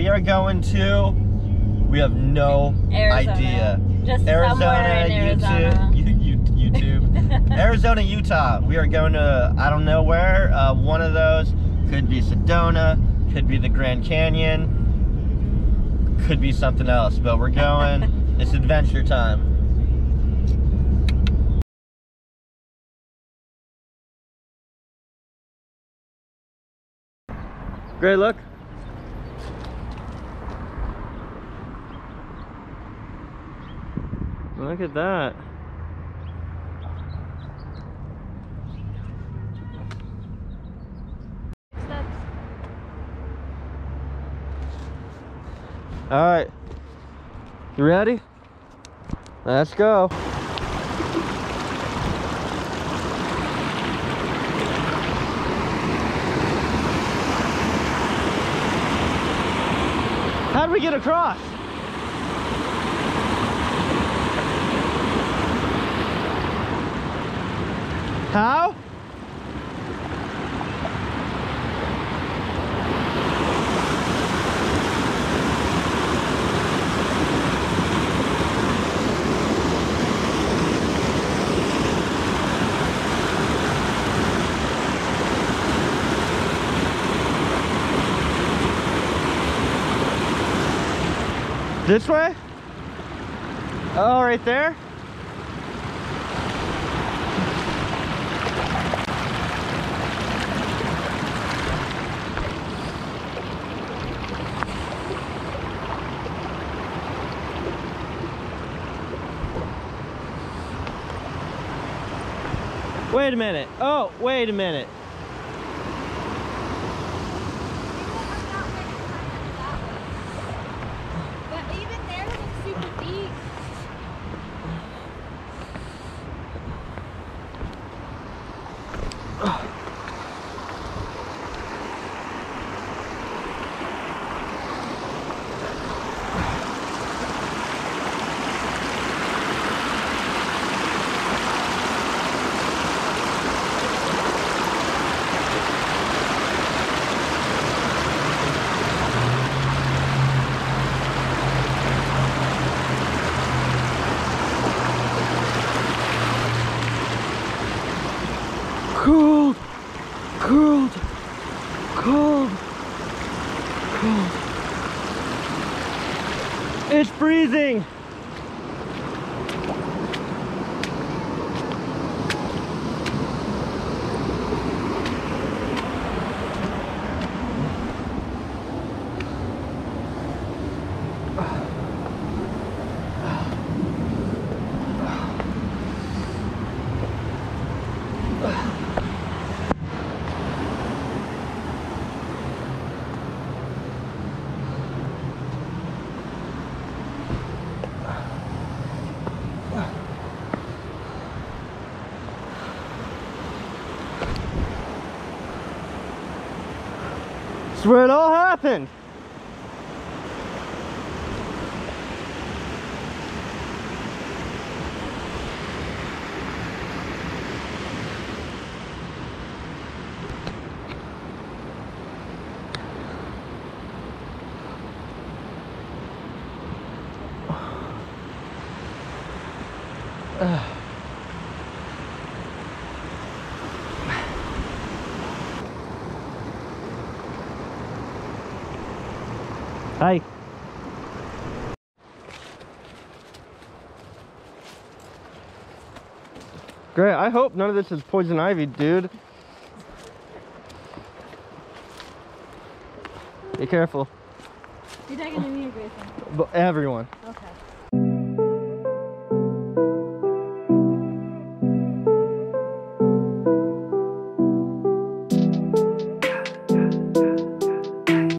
we are going to. We have no Arizona. idea. Just Arizona, Arizona. YouTube, you, you, YouTube, Arizona, Utah. We are going to I don't know where. Uh, one of those could be Sedona, could be the Grand Canyon, could be something else. But we're going. it's adventure time. Great look. Look at that. All right. You ready? Let's go. How would we get across? This way? Oh, right there? Wait a minute. Oh, wait a minute. Cold, cold, cold, cold. It's freezing. It's where it all happened. Hi. Great. I hope none of this is poison ivy, dude. Be careful. You're talking to me or Grayson? But everyone. Okay.